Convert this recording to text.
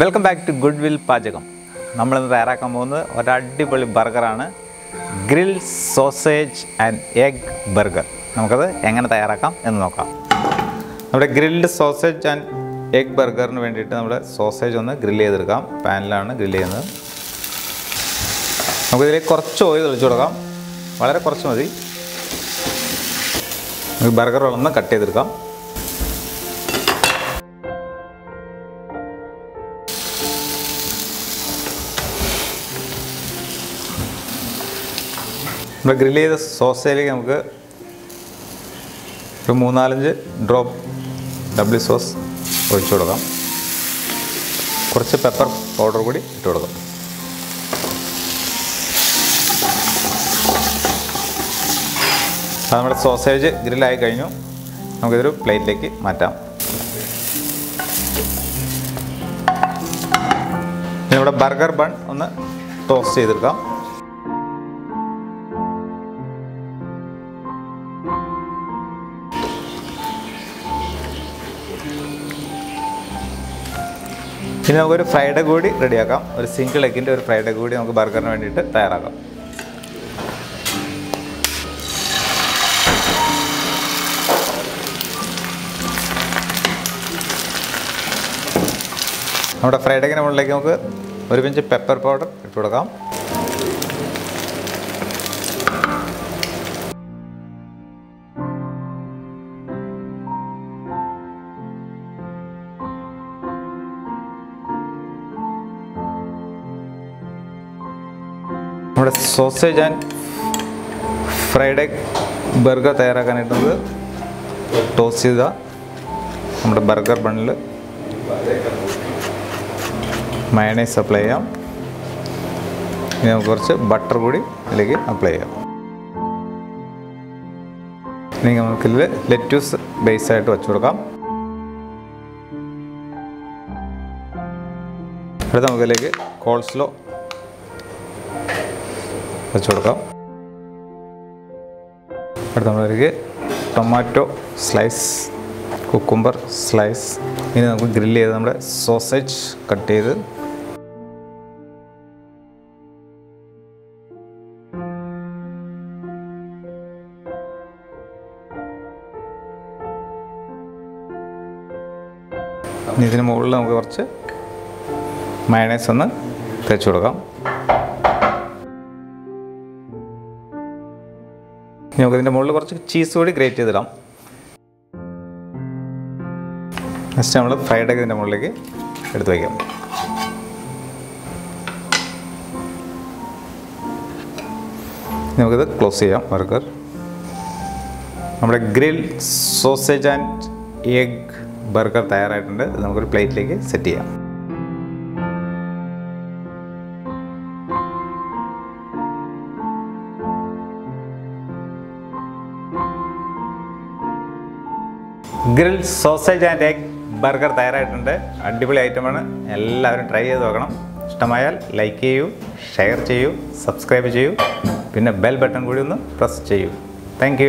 Welcome back to good will പാചകം. നമ്മളിന്ന് തയ്യാറാക്കാൻ പോകുന്നത് ഒരടിപൊളി ബർഗറാണ്. Grill sausage and egg burger നമുക്കത് എങ്ങനെ തയ്യാറാക്കാം എന്ന് നോക്കാം. നമ്മുടെ ഗ്രിൽഡ് സോസേജ് ആൻഡ് എഗ് ബർഗറിന് വേണ്ടിയിട്ട് നമ്മുടെ സോസേജ് ഒന്ന് ഗ്രിൽ ചെയ്തെടുക്കാം. പാനിലാണ് ഗ്രിൽ ചെയ്യുന്നത്. നമുക്കിതിലേക്ക് കുറച്ച് ഓയിൽ ഒഴിച്ചു കൊടുക്കാം. വളരെ കുറച്ച് മതി. ബർഗർ ഒന്ന് കട്ട് ചെയ്തെടുക്കാം. നമ്മൾ ഗ്രില്ല് ചെയ്ത സോസയിലേക്ക് നമുക്ക് ഒരു മൂന്നാലഞ്ച് ഡ്രോപ്പ് ഡബ്ല്യു സോസ് ഒഴിച്ചു കൊടുക്കാം. കുറച്ച് പെപ്പർ പൗഡർ കൂടി ഇട്ട് കൊടുക്കാം. അത് നമ്മുടെ സോസേജ് ഗ്രില്ലായി കഴിഞ്ഞു. നമുക്കിതൊരു പ്ലേറ്റിലേക്ക് മാറ്റാം. നമ്മുടെ ബർഗർ ബൺ ഒന്ന് ടോസ്റ്റ് ചെയ്തെടുക്കാം. ഇനി നമുക്കൊരു ഫ്രൈഡ് കൂടി റെഡിയാക്കാം ഒരു സിംഗിൾ എഗ്ഗിന്റെ ഒരു ഫ്രൈഡ് കൂടി നമുക്ക് ബർഗറിന് വേണ്ടിയിട്ട് തയ്യാറാക്കാം. നമ്മുടെ ഫ്രൈഡ് എഗ്ഗിന് മുകളിലേക്ക് നമുക്ക് ഒരു പിഞ്ച് പെപ്പർ പൗഡർ ഇട്ട് കൊടുക്കാം നമ്മുടെ sausage and fried egg burger തയ്യാറാക്കാനായിട്ടുള്ളത് toss ചെയ്ത നമ്മുടെ ബർഗർ ബണ്ണിൽ മയണൈസ് അപ്ലൈ ചെയ്യാം. ഇനി നമുക്ക് കുറച്ച് ബട്ടർ കൂടി ഇതിലേക്ക് അപ്ലൈ ചെയ്യാം. ഇനി നമുക്കിതിൽ ലെറ്റ്യൂസ് ബേസായിട്ട് വെച്ച് കൊടുക്കാം. അടുത്ത നമുക്കിതിലേക്ക് കോൾസ്ലോ വെച്ച് കൊടുക്കാം. അടുത്ത നമ്മളിലേക്ക് ടൊമാറ്റോ സ്ലൈസ് കുക്കുംബർ സ്ലൈസ് ഇനി നമുക്ക് ഗ്രില്ല് ചെയ്ത് നമ്മുടെ സോസേജ് കട്ട് ചെയ്ത് ഇതിന് മുകളിൽ നമുക്ക് കുറച്ച് മയണൈസ് ഒന്ന് തേച്ച് കൊടുക്കാം. ഇനി നമുക്ക് ഇതിന്റെ മുകളിൽ കുറച്ച് ചീസ് കൂടി ഗ്രേറ്റ് ചെയ്തിടാം. നെക്സ്റ്റ് നമ്മൾ ഫ്രൈഡ് എഗ് ഇതിന്റെ മുകളിലേക്ക് എടുത്ത് വയ്ക്കാം. നമുക്കിത് ക്ലോസ് ചെയ്യാം ബർഗർ നമ്മുടെ grill sausage and egg burger തയ്യാറായിട്ടുണ്ട്. നമുക്കൊരു പ്ലേറ്റിലേക്ക് സെറ്റ് ചെയ്യാം. Grill sausage and egg burger തയ്യാറായിട്ടുണ്ട്. അടിപൊളി ഐറ്റമാണ്. എല്ലാവരും ട്രൈ ചെയ്ത് നോക്കണം. ഇഷ്ടമായാൽ ലൈക്ക് ചെയ്യൂ ഷെയർ ചെയ്യൂ സബ്സ്ക്രൈബ് ചെയ്യൂ. പിന്നെ ബെൽ ബട്ടൺ കൂടി ഒന്ന് പ്രസ് ചെയ്യൂ. താങ്ക്